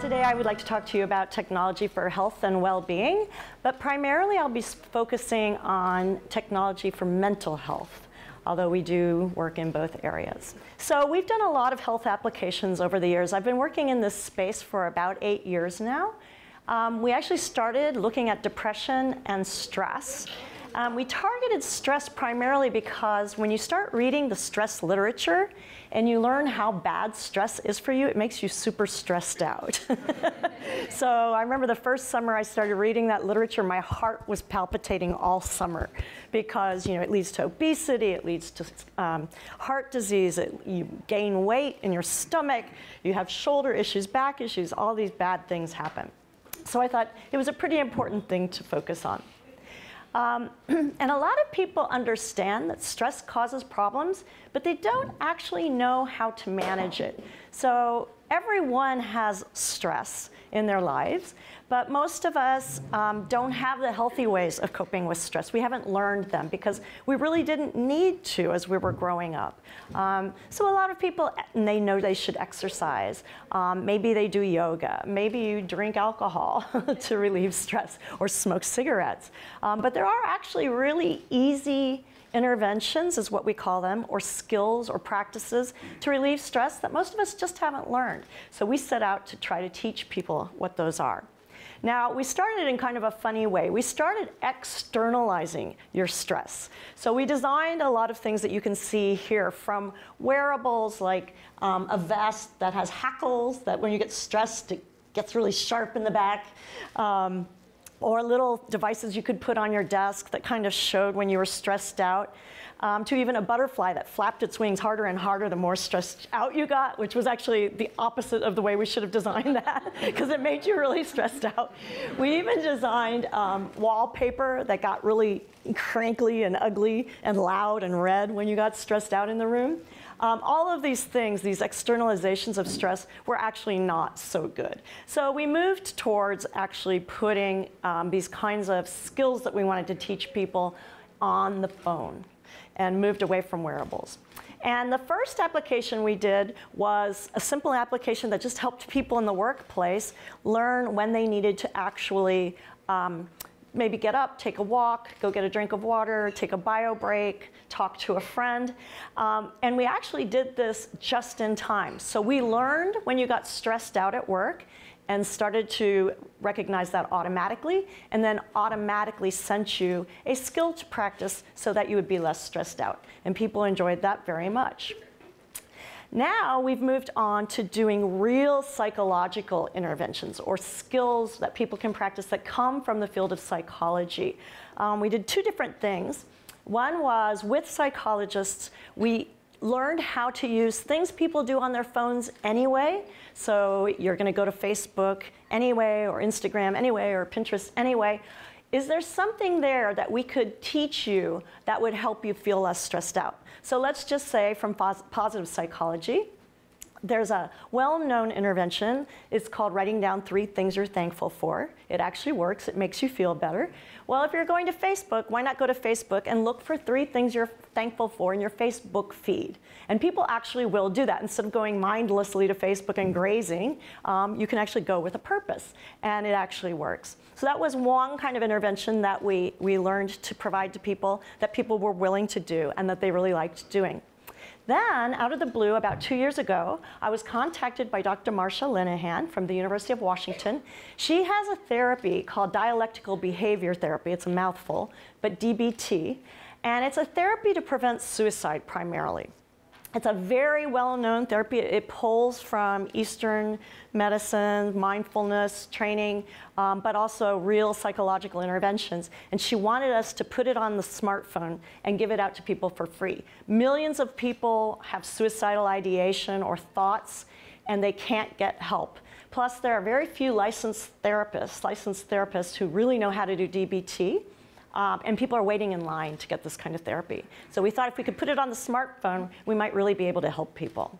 Today I would like to talk to you about technology for health and well-being, but primarily I'll be focusing on technology for mental health, although we do work in both areas. So we've done a lot of health applications over the years. I've been working in this space for about eight years now. Um, we actually started looking at depression and stress um, we targeted stress primarily because when you start reading the stress literature and you learn how bad stress is for you, it makes you super stressed out. so I remember the first summer I started reading that literature, my heart was palpitating all summer because you know it leads to obesity, it leads to um, heart disease, it, you gain weight in your stomach, you have shoulder issues, back issues, all these bad things happen. So I thought it was a pretty important thing to focus on. Um, and a lot of people understand that stress causes problems, but they don't actually know how to manage it. So everyone has stress in their lives, but most of us um, don't have the healthy ways of coping with stress. We haven't learned them because we really didn't need to as we were growing up. Um, so a lot of people, and they know they should exercise. Um, maybe they do yoga. Maybe you drink alcohol to relieve stress or smoke cigarettes. Um, but there are actually really easy interventions is what we call them, or skills or practices to relieve stress that most of us just haven't learned. So we set out to try to teach people what those are. Now, we started in kind of a funny way. We started externalizing your stress. So we designed a lot of things that you can see here from wearables like um, a vest that has hackles that when you get stressed, it gets really sharp in the back. Um, or little devices you could put on your desk that kind of showed when you were stressed out, um, to even a butterfly that flapped its wings harder and harder the more stressed out you got, which was actually the opposite of the way we should have designed that because it made you really stressed out. We even designed um, wallpaper that got really crankly and ugly and loud and red when you got stressed out in the room. Um, all of these things, these externalizations of stress, were actually not so good. So we moved towards actually putting um, these kinds of skills that we wanted to teach people on the phone and moved away from wearables. And the first application we did was a simple application that just helped people in the workplace learn when they needed to actually um, maybe get up, take a walk, go get a drink of water, take a bio break, talk to a friend. Um, and we actually did this just in time. So we learned when you got stressed out at work and started to recognize that automatically and then automatically sent you a skill to practice so that you would be less stressed out. And people enjoyed that very much. Now we've moved on to doing real psychological interventions or skills that people can practice that come from the field of psychology. Um, we did two different things. One was with psychologists, we learned how to use things people do on their phones anyway. So you're going to go to Facebook anyway, or Instagram anyway, or Pinterest anyway. Is there something there that we could teach you that would help you feel less stressed out? So let's just say from positive psychology, there's a well-known intervention. It's called writing down three things you're thankful for. It actually works. It makes you feel better. Well, if you're going to Facebook, why not go to Facebook and look for three things you're thankful for in your Facebook feed? And people actually will do that. Instead of going mindlessly to Facebook and grazing, um, you can actually go with a purpose. And it actually works. So that was one kind of intervention that we, we learned to provide to people that people were willing to do and that they really liked doing. Then, out of the blue, about two years ago, I was contacted by Dr. Marsha Linehan from the University of Washington. She has a therapy called dialectical behavior therapy. It's a mouthful, but DBT. And it's a therapy to prevent suicide primarily. It's a very well-known therapy. It pulls from Eastern medicine, mindfulness training, um, but also real psychological interventions. And she wanted us to put it on the smartphone and give it out to people for free. Millions of people have suicidal ideation or thoughts, and they can't get help. Plus, there are very few licensed therapists, licensed therapists who really know how to do DBT. Um, and people are waiting in line to get this kind of therapy. So we thought if we could put it on the smartphone, we might really be able to help people.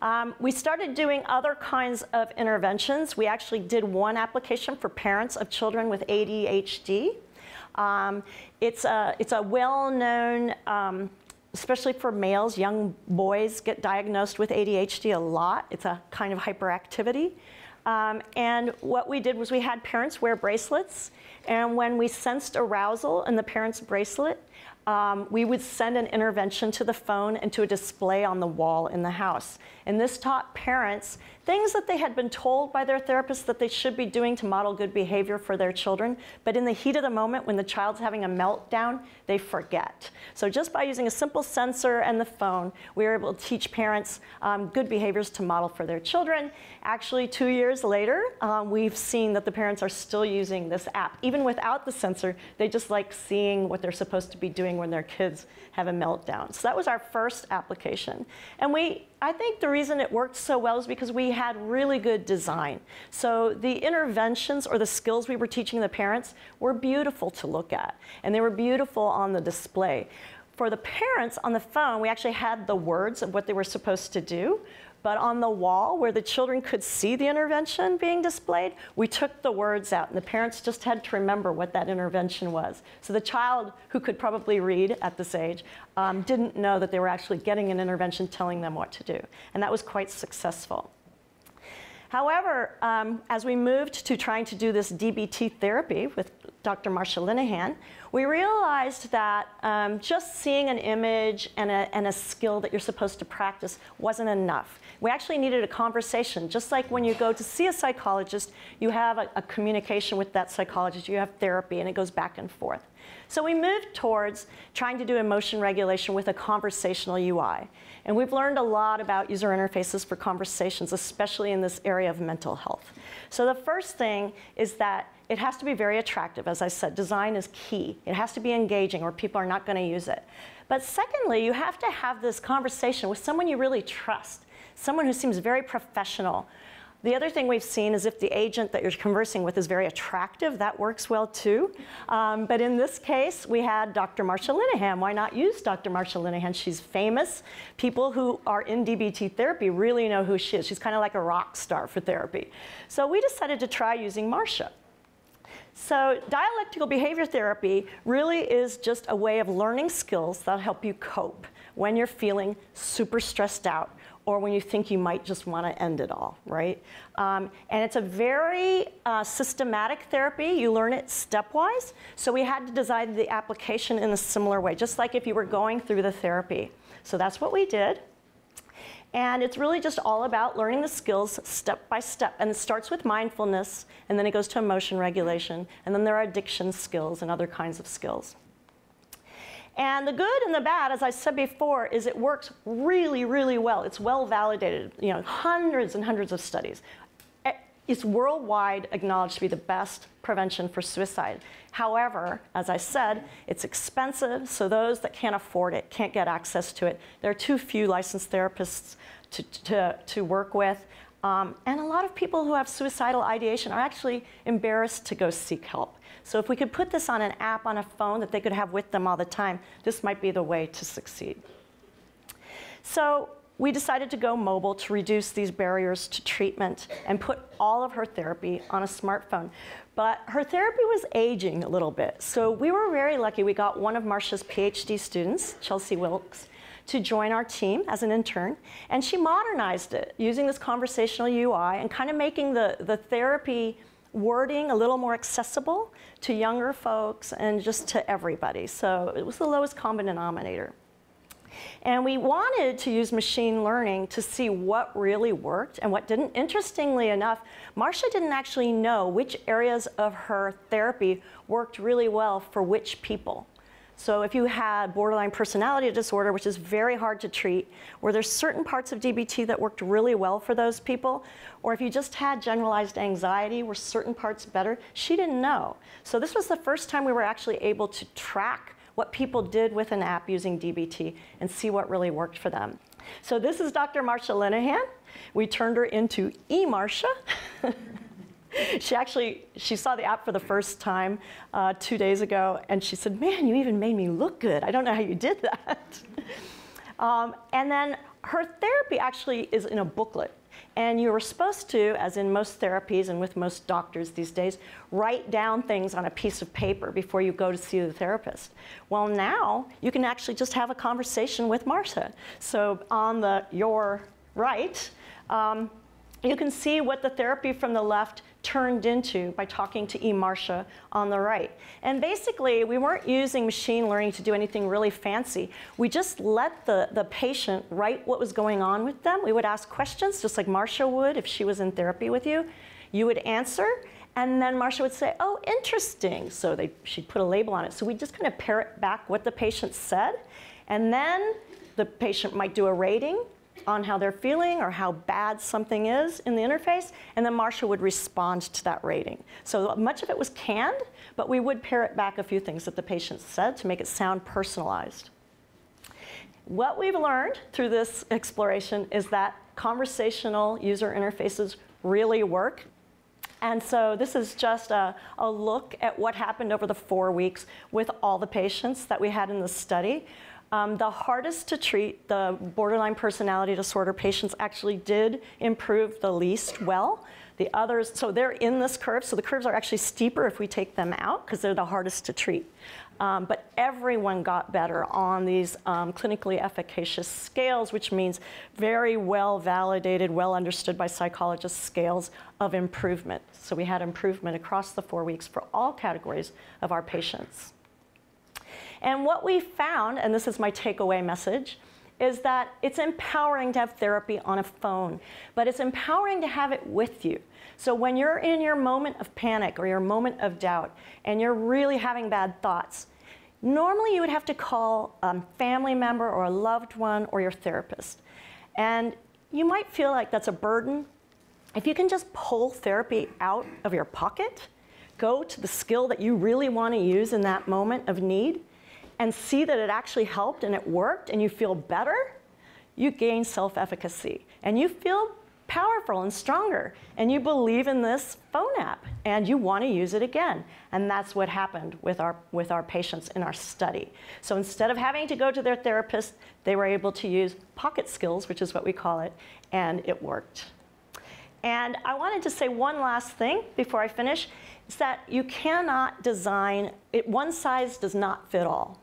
Um, we started doing other kinds of interventions. We actually did one application for parents of children with ADHD. Um, it's a, it's a well-known, um, especially for males, young boys get diagnosed with ADHD a lot. It's a kind of hyperactivity. Um, and what we did was we had parents wear bracelets, and when we sensed arousal in the parent's bracelet, um, we would send an intervention to the phone and to a display on the wall in the house. And this taught parents things that they had been told by their therapist that they should be doing to model good behavior for their children, but in the heat of the moment when the child's having a meltdown, they forget. So just by using a simple sensor and the phone, we were able to teach parents um, good behaviors to model for their children. Actually, two years later, um, we've seen that the parents are still using this app. Even without the sensor, they just like seeing what they're supposed to be doing when their kids have a meltdown. So that was our first application. And we, I think the reason it worked so well is because we had really good design. So the interventions or the skills we were teaching the parents were beautiful to look at, and they were beautiful on the display. For the parents on the phone, we actually had the words of what they were supposed to do, but on the wall where the children could see the intervention being displayed, we took the words out and the parents just had to remember what that intervention was. So the child who could probably read at this age um, didn't know that they were actually getting an intervention telling them what to do. And that was quite successful. However, um, as we moved to trying to do this DBT therapy with Dr. Marsha Linehan, we realized that um, just seeing an image and a, and a skill that you're supposed to practice wasn't enough. We actually needed a conversation. Just like when you go to see a psychologist, you have a, a communication with that psychologist, you have therapy, and it goes back and forth. So we moved towards trying to do emotion regulation with a conversational UI. And we've learned a lot about user interfaces for conversations, especially in this area of mental health. So the first thing is that it has to be very attractive. As I said, design is key. It has to be engaging or people are not going to use it. But secondly, you have to have this conversation with someone you really trust someone who seems very professional. The other thing we've seen is if the agent that you're conversing with is very attractive, that works well too. Um, but in this case, we had Dr. Marsha Linehan. Why not use Dr. Marsha Linehan? She's famous. People who are in DBT therapy really know who she is. She's kind of like a rock star for therapy. So we decided to try using Marsha. So dialectical behavior therapy really is just a way of learning skills that help you cope when you're feeling super stressed out or when you think you might just want to end it all, right? Um, and it's a very uh, systematic therapy. You learn it stepwise. So we had to design the application in a similar way, just like if you were going through the therapy. So that's what we did. And it's really just all about learning the skills step by step. And it starts with mindfulness, and then it goes to emotion regulation, and then there are addiction skills and other kinds of skills. And the good and the bad, as I said before, is it works really, really well. It's well validated, you know, hundreds and hundreds of studies. It's worldwide acknowledged to be the best prevention for suicide. However, as I said, it's expensive, so those that can't afford it can't get access to it. There are too few licensed therapists to, to, to work with. Um, and a lot of people who have suicidal ideation are actually embarrassed to go seek help. So if we could put this on an app on a phone that they could have with them all the time, this might be the way to succeed. So we decided to go mobile to reduce these barriers to treatment and put all of her therapy on a smartphone. But her therapy was aging a little bit. So we were very lucky. We got one of Marsha's PhD students, Chelsea Wilkes, to join our team as an intern. And she modernized it using this conversational UI and kind of making the, the therapy wording a little more accessible to younger folks and just to everybody. So it was the lowest common denominator. And we wanted to use machine learning to see what really worked and what didn't. Interestingly enough, Marsha didn't actually know which areas of her therapy worked really well for which people. So if you had borderline personality disorder, which is very hard to treat, where there's certain parts of DBT that worked really well for those people, or if you just had generalized anxiety, were certain parts better, she didn't know. So this was the first time we were actually able to track what people did with an app using DBT and see what really worked for them. So this is Dr. Marsha Linehan. We turned her into eMarsha. she actually she saw the app for the first time uh, two days ago, and she said, "Man, you even made me look good. I don't know how you did that." um, and then her therapy actually is in a booklet. And you were supposed to, as in most therapies and with most doctors these days, write down things on a piece of paper before you go to see the therapist. Well, now you can actually just have a conversation with Marsha. So on the your right, um, you can see what the therapy from the left turned into by talking to E. Marsha on the right. And basically, we weren't using machine learning to do anything really fancy. We just let the, the patient write what was going on with them. We would ask questions, just like Marsha would if she was in therapy with you. You would answer, and then Marsha would say, oh, interesting. So they, she'd put a label on it. So we just kind of parrot back what the patient said. And then the patient might do a rating on how they're feeling or how bad something is in the interface, and then Marsha would respond to that rating. So much of it was canned, but we would parrot back a few things that the patient said to make it sound personalized. What we've learned through this exploration is that conversational user interfaces really work. And so this is just a, a, look at what happened over the four weeks with all the patients that we had in the study. Um, the hardest to treat, the borderline personality disorder patients actually did improve the least well. The others, so they're in this curve, so the curves are actually steeper if we take them out because they're the hardest to treat. Um, but everyone got better on these um, clinically efficacious scales, which means very well validated, well understood by psychologists scales of improvement. So we had improvement across the four weeks for all categories of our patients. And what we found, and this is my takeaway message, is that it's empowering to have therapy on a phone, but it's empowering to have it with you. So when you're in your moment of panic or your moment of doubt and you're really having bad thoughts, normally you would have to call a family member or a loved one or your therapist. And you might feel like that's a burden. If you can just pull therapy out of your pocket, go to the skill that you really want to use in that moment of need, and see that it actually helped and it worked and you feel better, you gain self efficacy and you feel powerful and stronger. And you believe in this phone app and you want to use it again. And that's what happened with our with our patients in our study. So instead of having to go to their therapist they were able to use pocket skills which is what we call it and it worked. And i wanted to say one last thing before i finish is that you cannot design it one size does not fit all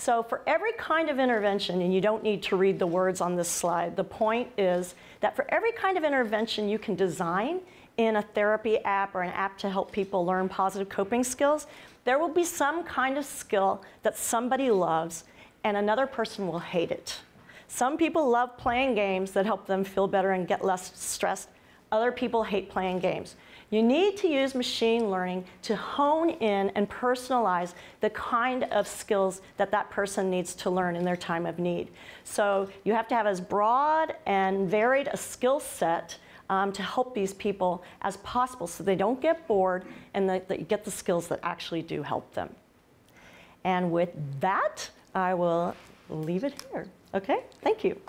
so for every kind of intervention, and you don't need to read the words on this slide, the point is that for every kind of intervention you can design in a therapy app or an app to help people learn positive coping skills, there will be some kind of skill that somebody loves and another person will hate it. Some people love playing games that help them feel better and get less stressed. Other people hate playing games. You need to use machine learning to hone in and personalize the kind of skills that that person needs to learn in their time of need. So you have to have as broad and varied a skill set um, to help these people as possible so they don't get bored and that they get the skills that actually do help them. And with that, I will leave it here. Okay, thank you.